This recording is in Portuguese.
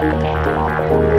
Música